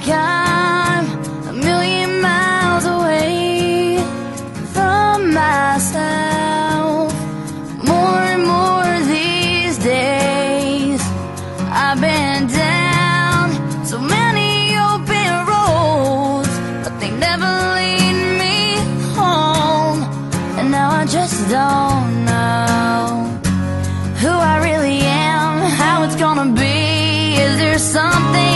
like I'm a million miles away from myself. More and more these days, I've been down so many open roads, but they never lead me home. And now I just don't know who I really am, how it's gonna be. Is there something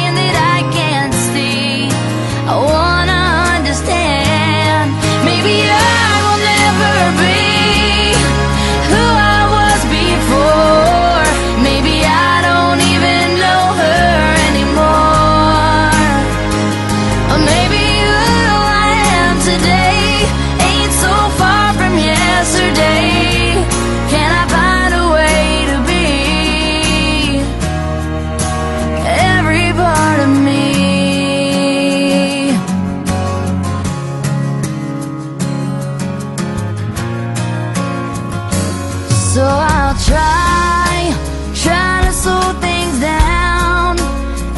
So I'll try, try to slow things down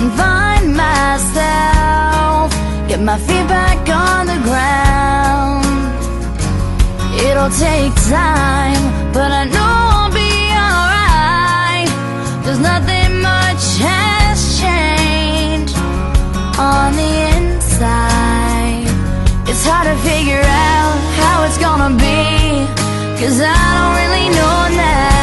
and find myself. Get my feet back on the ground. It'll take time, but I know I'll be alright. Cause nothing much has changed on the inside. It's hard to figure out how it's gonna be. Cause I don't really know now.